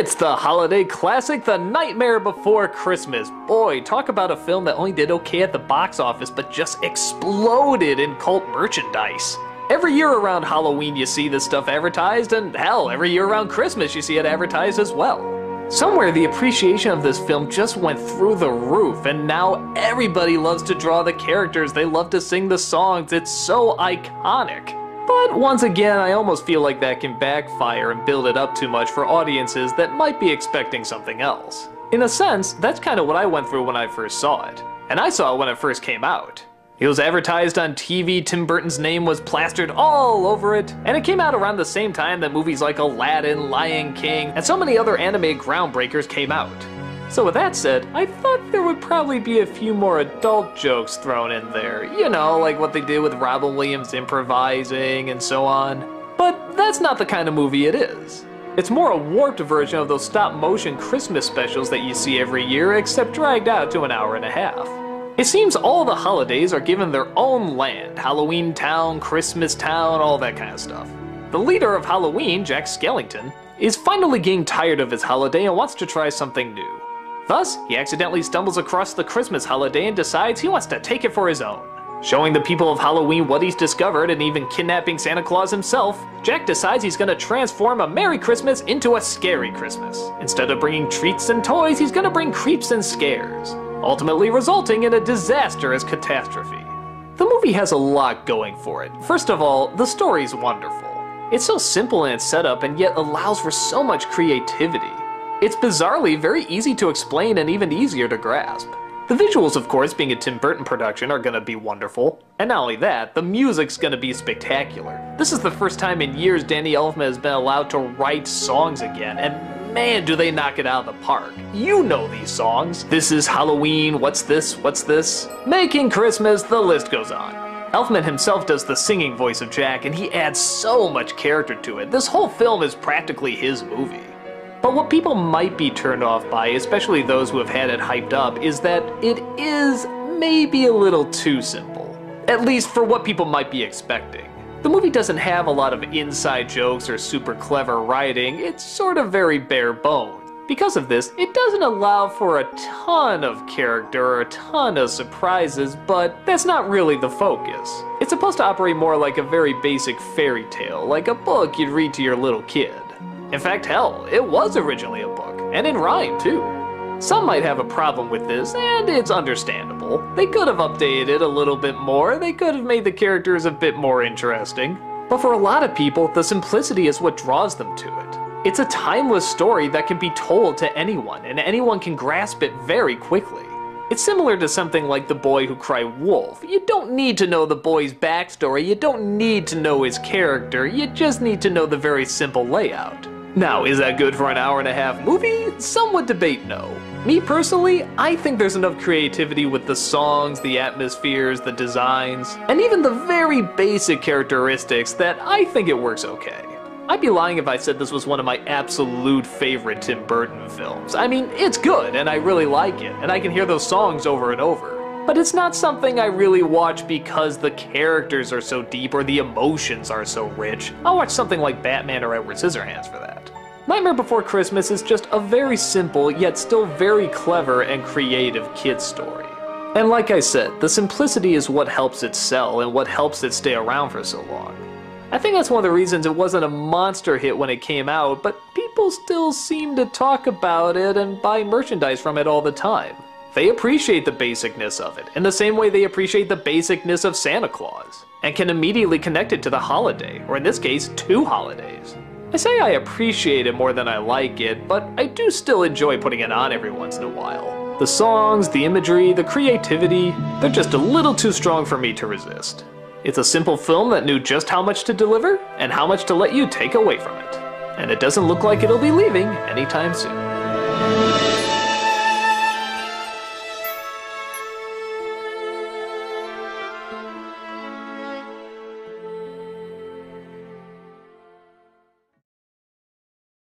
It's the holiday classic, The Nightmare Before Christmas. Boy, talk about a film that only did okay at the box office but just exploded in cult merchandise. Every year around Halloween you see this stuff advertised, and hell, every year around Christmas you see it advertised as well. Somewhere the appreciation of this film just went through the roof, and now everybody loves to draw the characters, they love to sing the songs, it's so iconic. But once again, I almost feel like that can backfire and build it up too much for audiences that might be expecting something else. In a sense, that's kind of what I went through when I first saw it. And I saw it when it first came out. It was advertised on TV, Tim Burton's name was plastered all over it, and it came out around the same time that movies like Aladdin, Lion King, and so many other anime groundbreakers came out. So with that said, I thought there would probably be a few more adult jokes thrown in there. You know, like what they did with Robin Williams improvising and so on. But that's not the kind of movie it is. It's more a warped version of those stop motion Christmas specials that you see every year, except dragged out to an hour and a half. It seems all the holidays are given their own land Halloween Town, Christmas Town, all that kind of stuff. The leader of Halloween, Jack Skellington, is finally getting tired of his holiday and wants to try something new. Thus, he accidentally stumbles across the Christmas holiday and decides he wants to take it for his own. Showing the people of Halloween what he's discovered and even kidnapping Santa Claus himself, Jack decides he's gonna transform a Merry Christmas into a Scary Christmas. Instead of bringing treats and toys, he's gonna bring creeps and scares, ultimately resulting in a disastrous catastrophe. The movie has a lot going for it. First of all, the story's wonderful. It's so simple in its setup and yet allows for so much creativity. It's bizarrely very easy to explain and even easier to grasp. The visuals, of course, being a Tim Burton production, are gonna be wonderful. And not only that, the music's gonna be spectacular. This is the first time in years Danny Elfman has been allowed to write songs again, and man, do they knock it out of the park. You know these songs. This is Halloween, what's this, what's this? Making Christmas, the list goes on. Elfman himself does the singing voice of Jack, and he adds so much character to it. This whole film is practically his movie. But what people might be turned off by, especially those who have had it hyped up, is that it is maybe a little too simple. At least for what people might be expecting. The movie doesn't have a lot of inside jokes or super clever writing, it's sort of very bare bones. Because of this, it doesn't allow for a ton of character or a ton of surprises, but that's not really the focus. It's supposed to operate more like a very basic fairy tale, like a book you'd read to your little kid. In fact, hell, it was originally a book, and in rhyme too. Some might have a problem with this, and it's understandable. They could have updated it a little bit more, they could have made the characters a bit more interesting. But for a lot of people, the simplicity is what draws them to it. It's a timeless story that can be told to anyone, and anyone can grasp it very quickly. It's similar to something like The Boy Who Cried Wolf. You don't need to know the boy's backstory, you don't need to know his character, you just need to know the very simple layout. Now, is that good for an hour and a half movie? Some would debate no. Me personally, I think there's enough creativity with the songs, the atmospheres, the designs, and even the very basic characteristics that I think it works okay. I'd be lying if I said this was one of my absolute favorite Tim Burton films. I mean, it's good, and I really like it, and I can hear those songs over and over. But it's not something I really watch because the characters are so deep or the emotions are so rich. I'll watch something like Batman or Edward Scissorhands for that. Nightmare Before Christmas is just a very simple, yet still very clever and creative kid's story. And like I said, the simplicity is what helps it sell and what helps it stay around for so long. I think that's one of the reasons it wasn't a monster hit when it came out, but people still seem to talk about it and buy merchandise from it all the time. They appreciate the basicness of it, in the same way they appreciate the basicness of Santa Claus, and can immediately connect it to the holiday, or in this case, two holidays. I say I appreciate it more than I like it, but I do still enjoy putting it on every once in a while. The songs, the imagery, the creativity, they're just a little too strong for me to resist. It's a simple film that knew just how much to deliver and how much to let you take away from it. And it doesn't look like it'll be leaving anytime soon.